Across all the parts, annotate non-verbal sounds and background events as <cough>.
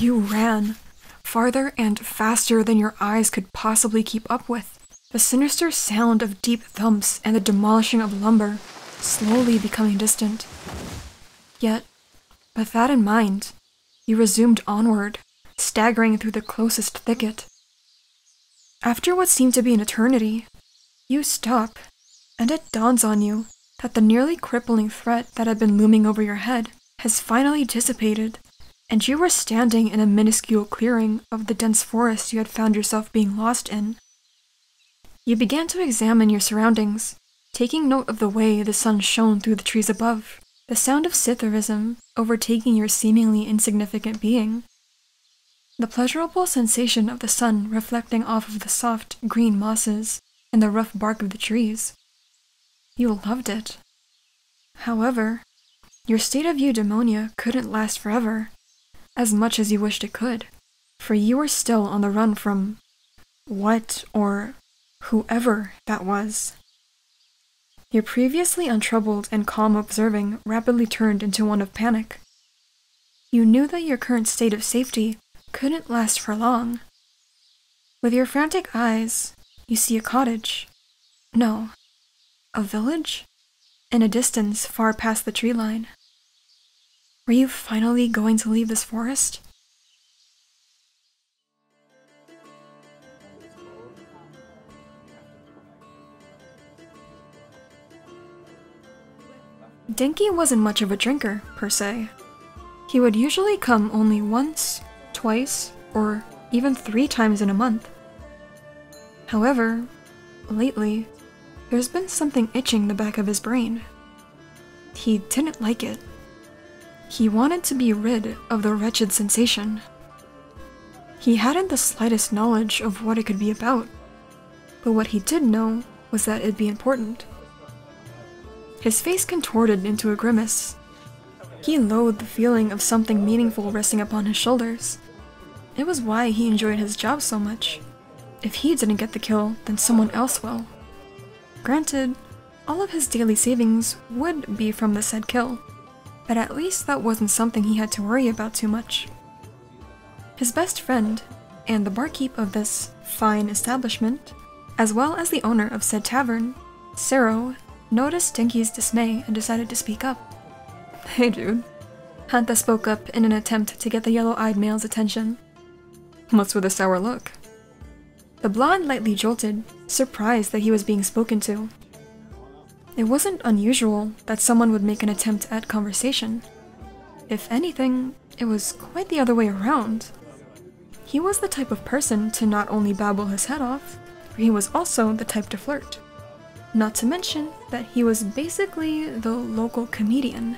You ran, farther and faster than your eyes could possibly keep up with. The sinister sound of deep thumps and the demolishing of lumber slowly becoming distant. Yet, with that in mind, you resumed onward, staggering through the closest thicket. After what seemed to be an eternity, you stop, and it dawns on you that the nearly crippling threat that had been looming over your head has finally dissipated, and you were standing in a minuscule clearing of the dense forest you had found yourself being lost in. You began to examine your surroundings, taking note of the way the sun shone through the trees above, the sound of Scytherism overtaking your seemingly insignificant being. The pleasurable sensation of the sun reflecting off of the soft, green mosses and the rough bark of the trees. You loved it. However, your state of eudaimonia couldn't last forever, as much as you wished it could, for you were still on the run from what or whoever that was. Your previously untroubled and calm observing rapidly turned into one of panic. You knew that your current state of safety couldn't last for long. With your frantic eyes, you see a cottage. No, a village? In a distance far past the tree line. Were you finally going to leave this forest? Denki wasn't much of a drinker, per se. He would usually come only once, twice, or even three times in a month. However, lately, there's been something itching the back of his brain. He didn't like it. He wanted to be rid of the wretched sensation. He hadn't the slightest knowledge of what it could be about, but what he did know was that it'd be important. His face contorted into a grimace. He loathed the feeling of something meaningful resting upon his shoulders. It was why he enjoyed his job so much. If he didn't get the kill, then someone else will. Granted, all of his daily savings would be from the said kill, but at least that wasn't something he had to worry about too much. His best friend, and the barkeep of this fine establishment, as well as the owner of said tavern, Sero, noticed Denki's dismay and decided to speak up. <laughs> Hey dude. Hanta spoke up in an attempt to get the yellow-eyed male's attention. What's with the sour look? The blonde lightly jolted, surprised that he was being spoken to. It wasn't unusual that someone would make an attempt at conversation. If anything, it was quite the other way around. He was the type of person to not only babble his head off, he was also the type to flirt. Not to mention that he was basically the local comedian.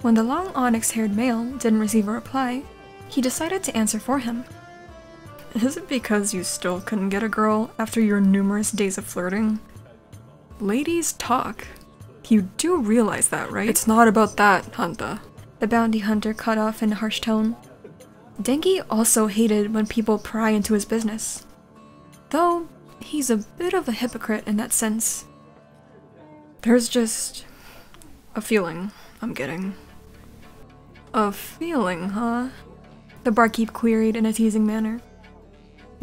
When the long onyx haired male didn't receive a reply, he decided to answer for him. Is it because you still couldn't get a girl after your numerous days of flirting? Ladies talk. You do realize that, right? It's not about that, Hanta. The bounty hunter cut off in a harsh tone. Denki also hated when people pry into his business. Though, he's a bit of a hypocrite in that sense. There's just a feeling I'm getting. A feeling, huh? The barkeep queried in a teasing manner.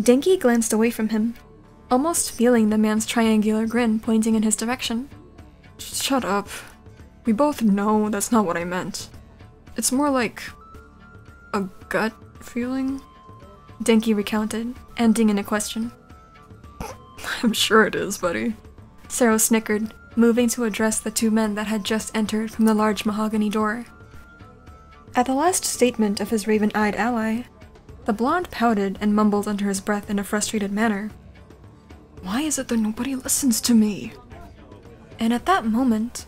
Denki glanced away from him, almost feeling the man's triangular grin pointing in his direction. Shut up. We both know that's not what I meant. It's more like a gut feeling? Denki recounted, ending in a question. <laughs> I'm sure it is, buddy. Sero snickered, moving to address the two men that had just entered from the large mahogany door. At the last statement of his raven-eyed ally, the blonde pouted and mumbled under his breath in a frustrated manner. Why is it that nobody listens to me? And at that moment,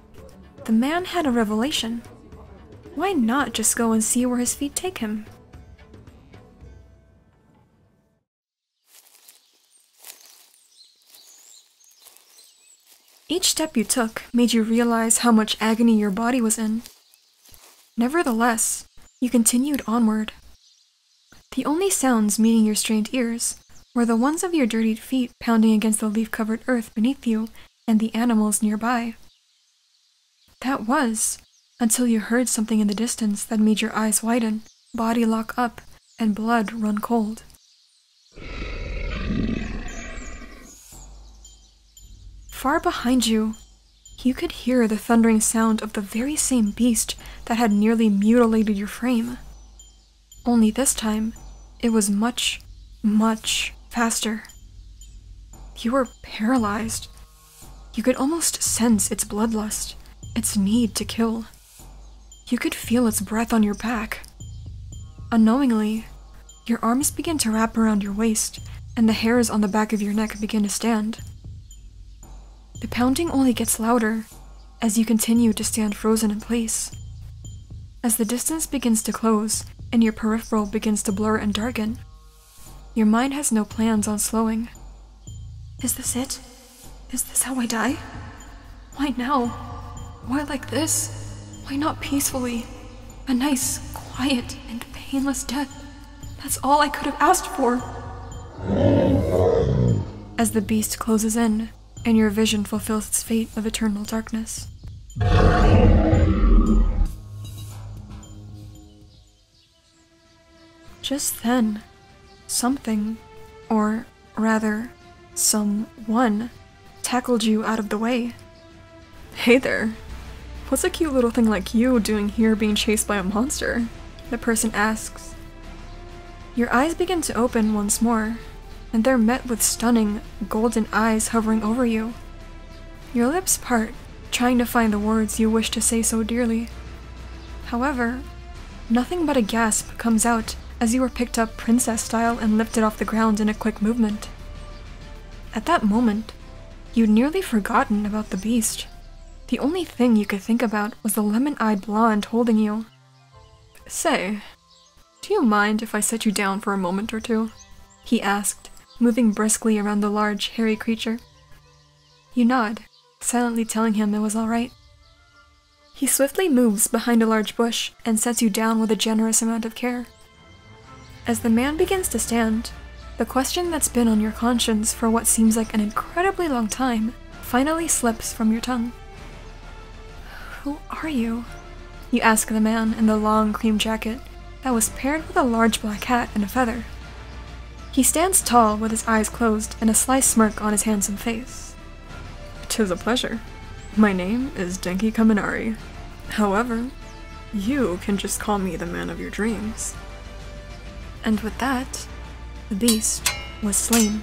the man had a revelation. Why not just go and see where his feet take him? Each step you took made you realize how much agony your body was in. Nevertheless, you continued onward. The only sounds meeting your strained ears were the ones of your dirtied feet pounding against the leaf covered earth beneath you and the animals nearby. That was until you heard something in the distance that made your eyes widen body lock up, and blood run cold. Far behind you, you could hear the thundering sound of the very same beast that had nearly mutilated your frame. Only this time, it was much, much faster. You were paralyzed. You could almost sense its bloodlust, its need to kill. You could feel its breath on your back. Unknowingly, your arms begin to wrap around your waist, and the hairs on the back of your neck begin to stand. The pounding only gets louder as you continue to stand frozen in place. As the distance begins to close and your peripheral begins to blur and darken, your mind has no plans on slowing. Is this it? Is this how I die? Why now? Why like this? Why not peacefully? A nice, quiet, and painless death. That's all I could have asked for. As the beast closes in, and your vision fulfills its fate of eternal darkness. Just then, something, or rather, someone, tackled you out of the way. Hey there. What's a cute little thing like you doing here being chased by a monster? The person asks. Your eyes begin to open once more, and they're met with stunning, golden eyes hovering over you. Your lips part, trying to find the words you wish to say so dearly. However, nothing but a gasp comes out as you were picked up princess style and lifted off the ground in a quick movement. At that moment, you'd nearly forgotten about the beast. The only thing you could think about was the lemon-eyed blonde holding you. Say, do you mind if I set you down for a moment or two? He asked, moving briskly around the large, hairy creature. You nod, silently telling him it was alright. He swiftly moves behind a large bush and sets you down with a generous amount of care. As the man begins to stand, the question that's been on your conscience for what seems like an incredibly long time finally slips from your tongue. Who are you? You ask the man in the long cream jacket that was paired with a large black hat and a feather. He stands tall with his eyes closed and a sly smirk on his handsome face. Tis a pleasure. My name is Denki Kaminari. However, you can just call me the man of your dreams. And with that, the beast was slain.